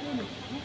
Thank you.